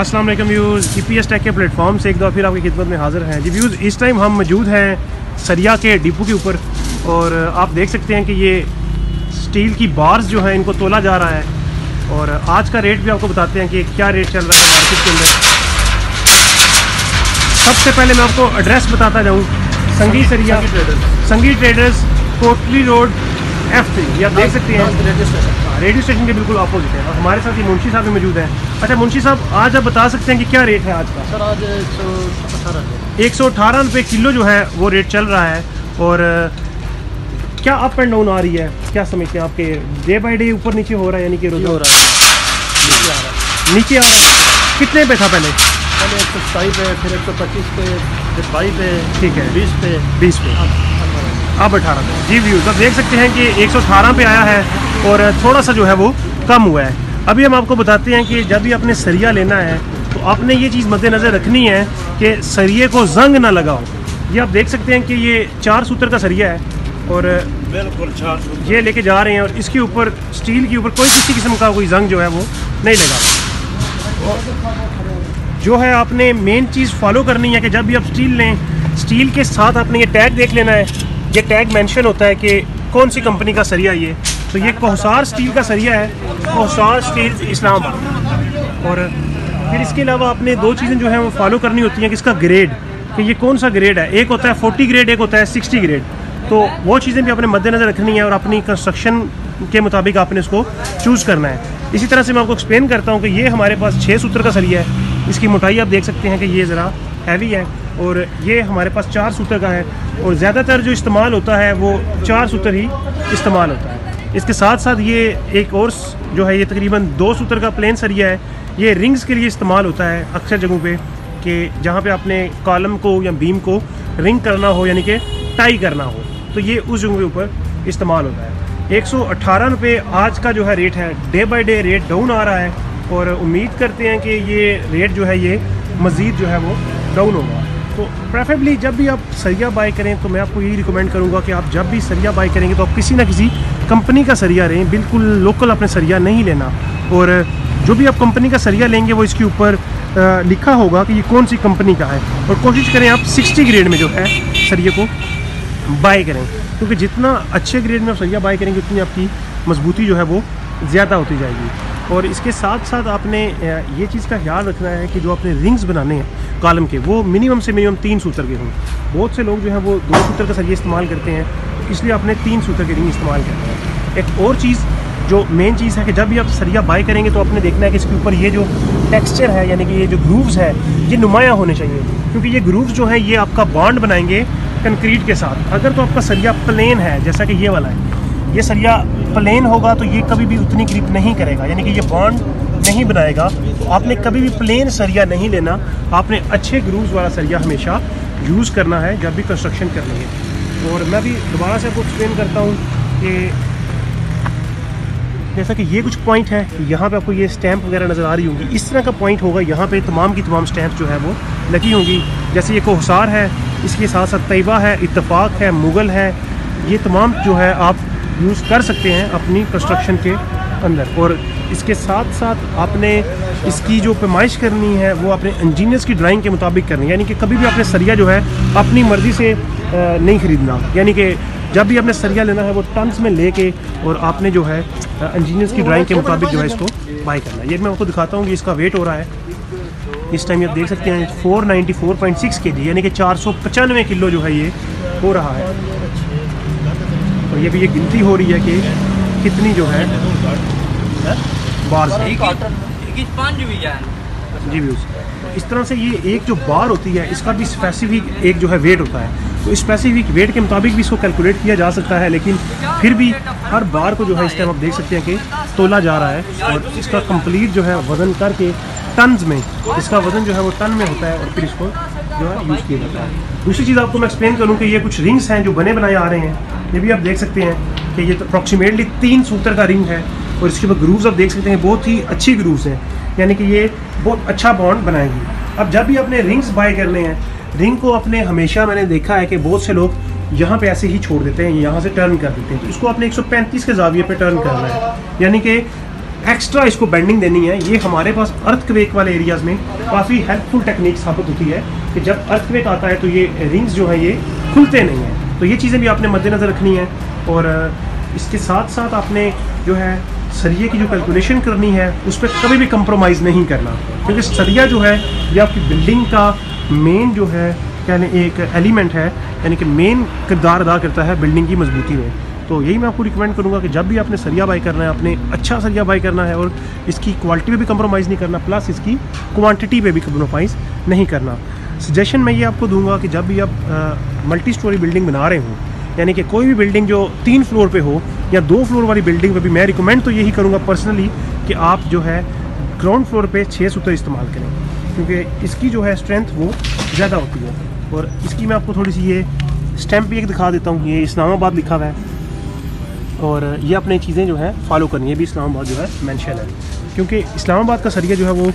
अस्सलाम वालेकुम views E P S tech के प्लेटफॉर्म से एक दफ़ा फिर आपकी खिदमत में हाज़िर हैं। जी व्यूज़ इस टाइम हम मौजूद हैं सरिया के डिपो के ऊपर और आप देख सकते हैं कि ये स्टील की बार्स जो हैं इनको तोला जा रहा है। और आज का रेट भी आपको बताते हैं कि क्या रेट चल रहा है मार्केट के अंदर। सबसे पहले मैं आपको एड्रेस बताता जाऊँ। संगी सरिया Sangi traders Kotli road F three ये आप देख सकते हैं रेडियो स्टेशन के बिल्कुल अपोजिट है और हमारे साथ ये मुंशी साहब भी मौजूद हैं। अच्छा मुंशी साहब आज आप बता सकते हैं कि क्या रेट है आज का? सर आज एक सौ अठारह एक सौ अठारह रुपये किलो जो है वो रेट चल रहा है और क्या अप एंड डाउन आ रही है? क्या समझते हैं आपके डे बाई डे ऊपर नीचे हो रहा है यानी कि रोज हो रहा है। नीचे आ रहा है। कितने पे था पहले? पहले एक सौ सताई पे फिर एक सौ पच्चीस पे फिर बाईस पे ठीक है। बीस पे। बीस पे। अब अठारह पे जी व्यूज़ अब देख सकते हैं कि एक सौ अठारह पे आया है और थोड़ा सा जो है वो कम हुआ है। अभी हम आपको बताते हैं कि जब भी आपने सरिया लेना है तो आपने ये चीज़ मद्देनज़र रखनी है कि सरिये को जंग ना लगाओ। ये आप देख सकते हैं कि ये चार सूत्र का सरिया है और बिल्कुल चार सौ ये लेके जा रहे हैं और इसके ऊपर स्टील के ऊपर कोई किसी किस्म का कोई जंग जो है वो नहीं लगा। जो है आपने मेन चीज़ फॉलो करनी है कि जब भी आप स्टील लें स्टील के साथ आपने ये टैग देख लेना है ये टैग मेंशन होता है कि कौन सी कंपनी का सरिया ये? तो ये कोहसार स्टील का सरिया है, कोहसार स्टील इस्लामाबाद और फिर इसके अलावा आपने दो चीज़ें जो हैं वो फॉलो करनी होती हैं, कि इसका ग्रेड कि ये कौन सा ग्रेड है? एक होता है फोर्टी ग्रेड एक होता है सिक्सटी ग्रेड तो वो चीज़ें भी अपने मद्देनज़र रखनी है और अपनी कंस्ट्रक्शन के मुताबिक आपने इसको चूज़ करना है। इसी तरह से मैं आपको एक्सप्लेन करता हूँ कि ये हमारे पास छः सूत्र का सरिया है। इसकी मोटाई आप देख सकते हैं कि ये ज़रा हैवी है। और ये हमारे पास चार सूत्र का है और ज़्यादातर जो इस्तेमाल होता है वो चार सूत्र ही इस्तेमाल होता है। इसके साथ साथ ये एक और जो है ये तकरीबन दो सूत्र का प्लेन सरिया है। ये रिंग्स के लिए इस्तेमाल होता है अक्सर जगहों पे कि जहाँ पे आपने कॉलम को या बीम को रिंग करना हो, यानी कि टाई करना हो तो ये उस जगह के ऊपर इस्तेमाल होता है। एक सौ आज का जो है रेट है, day by day rate down आ रहा है और उम्मीद करते हैं कि ये रेट जो है ये मज़ीद जो है वो डाउन होगा। तो प्रेफरेबली जब भी आप सरिया बाई करें तो मैं आपको यही रिकमेंड करूँगा कि आप जब भी सरिया बाय करेंगे तो आप किसी ना किसी कंपनी का सरिया लें। बिल्कुल लोकल अपने सरिया नहीं लेना। और जो भी आप कंपनी का सरिया लेंगे, वो इसके ऊपर लिखा होगा कि ये कौन सी कंपनी का है। और कोशिश करें आप 60 ग्रेड में जो है सरिये को बाय करें। क्योंकि जितना अच्छे ग्रेड में आप सरिया बाय करेंगे, उतनी आपकी मजबूती जो है वो ज़्यादा होती जाएगी। और इसके साथ साथ आपने ये चीज़ का ख्याल रखना है कि जो आपने रिंग्स बनाने हैं, कॉलम के, वो मिनिमम से मिनिमम तीन सूत्र के हों। बहुत से लोग जो हैं, वो दो सूत्र का सरिया इस्तेमाल करते हैं, इसलिए आपने तीन सूत्र के रिंग इस्तेमाल करना है। एक और चीज़, जो मेन चीज़ है कि जब भी आप सरिया बाय करेंगे तो आपने देखना है कि इसके ऊपर ये जो टेक्सचर है, यानी कि ये जो ग्रूव्स है, ये नुमाया होने चाहिए। क्योंकि ये ग्रूव्स जो हैं, ये आपका बॉन्ड बनाएँगे कंक्रीट के साथ। अगर तो आपका सरिया प्लेन है, जैसा कि ये वाला है ये सरिया प्लेन होगा तो ये कभी भी उतनी ग्रिप नहीं करेगा। यानी कि ये बॉन्ड नहीं बनाएगा। तो आपने कभी भी प्लेन सरिया नहीं लेना। आपने अच्छे ग्रूव्स वाला सरिया हमेशा यूज़ करना है, जब भी कंस्ट्रक्शन करनी है। और मैं भी दोबारा से आपको एक्सप्लेन करता हूँ कि जैसा कि ये कुछ पॉइंट है, यहाँ पे आपको ये स्टैंप वगैरह नज़र आ रही होंगी। इस तरह का पॉइंट होगा, यहाँ पे तमाम की तमाम स्टैंप जो है वो लगी होंगी। जैसे ये कोहसार है, इसके साथ साथ तयबा है इतफ़ाक़ है, मुग़ल है। ये तमाम जो है आप यूज़ कर सकते हैं अपनी कंस्ट्रक्शन के अंदर। और इसके साथ साथ आपने इसकी जो पेमाइश करनी है, वो अपने इंजीनियर्स की ड्राइंग के मुताबिक करनी है। यानी कि कभी भी आपने सरिया जो है, अपनी मर्ज़ी से नहीं ख़रीदना। यानी कि जब भी आपने सरिया लेना है, वो टन्स में ले लेके और आपने जो है इंजीनियर्स की ड्राइंग के मुताबिक जो है, इसको बाई करना ये मैं आपको दिखाता हूँ कि इसका वेट हो रहा है। इस टाइम आप देख सकते हैं 494.6 के जी यानी कि चार किलो जो है ये हो रहा है। ये भी ये गिनती हो रही है कि कितनी जो है बार जी व्यूज़ इस तरह से ये एक जो बार होती है इसका भी स्पेसिफिक एक जो है वेट होता है। तो स्पेसिफिक वेट के मुताबिक भी इसको कैलकुलेट किया जा सकता है लेकिन फिर भी हर बार को जो है इस टाइम आप देख सकते हैं कि तोला जा रहा है और इसका कंप्लीट जो है वज़न करके टन्स में इसका वज़न जो है वो टन में होता है और फिर इसको जो है यूज़ किया जाता है। दूसरी चीज़ आपको मैं एक्सप्लेन करूँ कि ये कुछ रिंग्स हैं जो बने बनाए आ रहे हैं। ये भी आप देख सकते हैं कि ये अप्रॉक्सीमेटली तीन सूत्र का रिंग है और इसके ऊपर ग्रूव्स आप देख सकते हैं, बहुत ही अच्छी ग्रूव्स हैं। यानी कि ये बहुत अच्छा बॉन्ड बनाएगी। अब जब भी आपने रिंग्स बाय करने हैं रिंग को अपने हमेशा मैंने देखा है कि बहुत से लोग यहाँ पे ऐसे ही छोड़ देते हैं, यहाँ से टर्न कर देते हैं। तो इसको आपने 135 के जाविये पे टर्न करना है। यानी कि एक्स्ट्रा इसको बेंडिंग देनी है। ये हमारे पास अर्थक्वेक वाले एरियाज़ में काफ़ी हेल्पफुल टेक्निक साबित होती है। कि जब अर्थक्वेक आता है तो ये रिंग्स जो है ये खुलते नहीं हैं। तो ये चीज़ें भी आपने मद्देनज़र रखनी है और इसके साथ साथ आपने जो है सरिये की जो कैलकुलेशन करनी है, उस पर कभी भी कंप्रोमाइज़ नहीं करना। क्योंकि सरिया जो है, ये आपकी बिल्डिंग का मेन जो है कहने एक एलिमेंट है, यानी कि मेन किरदार अदा करता है बिल्डिंग की मजबूती में। तो यही मैं आपको रिकमेंड करूँगा कि जब भी आपने सरिया बाई करना है, आपने अच्छा सरिया बाई करना है और इसकी क्वालिटी पे भी कंप्रोमाइज़ नहीं करना प्लस इसकी क्वांटिटी पे भी कंप्रोमाइज़ नहीं करना। सजेशन मैं ये आपको दूँगा कि जब भी आप मल्टी स्टोरी बिल्डिंग बना रहे हों, यानी कि कोई भी बिल्डिंग जो तीन फ्लोर पे हो या दो फ्लोर वाली बिल्डिंग पे भी, मैं रिकमेंड तो यही करूँगा पर्सनली कि आप जो है ग्राउंड फ्लोर पे छः सूत्र इस्तेमाल करें, क्योंकि इसकी जो है स्ट्रेंथ वो ज़्यादा होती है। और इसकी मैं आपको थोड़ी सी ये स्टैम्प भी एक दिखा देता हूँ, ये इस्लामाबाद लिखा हुआ है। और ये अपनी चीज़ें जो है फॉलो करनी है भी इस्लामाबाद जो है मैंशन है। क्योंकि इस्लामाबाद का सरिया जो है वो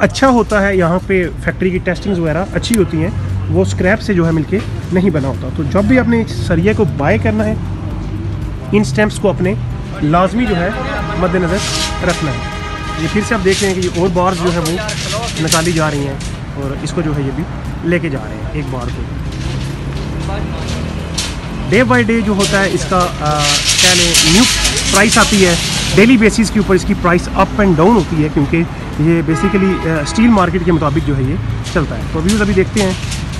अच्छा होता है यहाँ पे फैक्ट्री की टेस्टिंग्स वगैरह अच्छी होती हैं, वो स्क्रैप से जो है मिलके नहीं बना होता। तो जब भी अपने सरिया को बाय करना है, इन स्टैम्प्स को अपने लाजमी जो है मद्देनज़र रखना है। ये फिर से आप देख रहे हैं कि ये और बार्स जो है वो निकाली जा रही हैं और इसको जो है ये भी लेके जा रहे हैं एक बार को। डे बाय डे जो होता है, इसका क्या लें न्यू प्राइस आती है। डेली बेसिस के ऊपर इसकी प्राइस अप एंड डाउन होती है, क्योंकि ये बेसिकली स्टील मार्केट के मुताबिक जो है ये चलता है। तो अभी अभी देखते हैं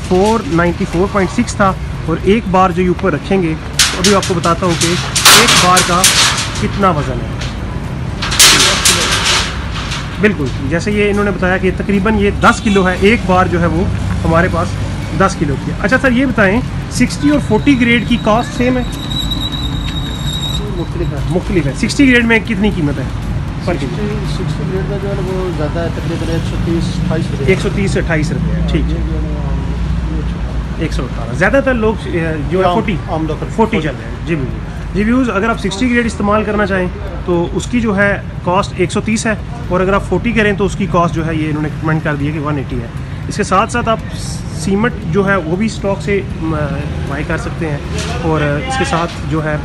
494.6 था, और एक बार जो ये ऊपर रखेंगे तो अभी आपको बताता हूँ कि एक बार का कितना वज़न है। बिल्कुल, जैसे ये इन्होंने बताया कि तकरीबन ये 10 किलो है, एक बार जो है वो हमारे पास 10 किलो की अच्छा सर ये बताएँ 60 और 40 ग्रेड की कॉस्ट सेम है? मुख्तलिफ़ है। मुख्तलिफ़ है। 60 ग्रेड में कितनी कीमत है? पर सिक्सटी ग्रेड का जो है वो ज़्यादा है तकरीबन एक सौ तीस अट्ठाईस एक सौ तीस से अट्ठाईस रुपये है ठीक है। एक सौ अठारह। ज़्यादातर लोग जो है फोर्टी फोर्टी चल रहे हैं। जी बिल्कुल जी। व्यूज़ अगर आप 60 ग्रेड इस्तेमाल करना चाहें तो उसकी जो है कॉस्ट 130 है और अगर आप 40 करें तो उसकी कॉस्ट जो है ये इन्होंने कमेंट कर दिया कि 180 है। इसके साथ साथ आप सीमेंट जो है वो भी स्टॉक से बाई कर सकते हैं। और इसके साथ जो है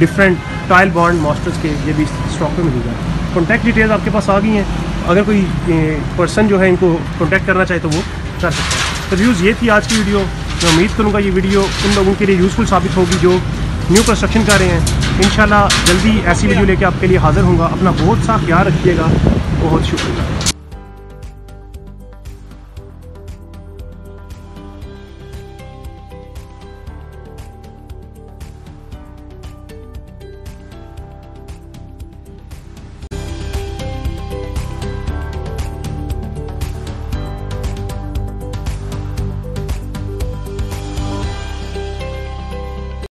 डिफरेंट टाइल बॉन्ड मास्टर्स के ये भी स्टॉक में मिलेगा। कॉन्टैक्ट डिटेल्स आपके पास आ गई हैं। अगर कोई पर्सन जो है इनको कॉन्टैक्ट करना चाहे तो वो कर सकता है। तो व्यूज़ ये थी आज की वीडियो मैं उम्मीद करूँगा ये वीडियो उन लोगों के लिए यूज़फुल साबित होगी जो न्यू कंस्ट्रक्शन कर रहे हैं। इन जल्दी ऐसी वीडियो लेके आपके लिए हाज़िर होंगे अपना बहुत सा ख्याल रखिएगा। बहुत शुक्रिया।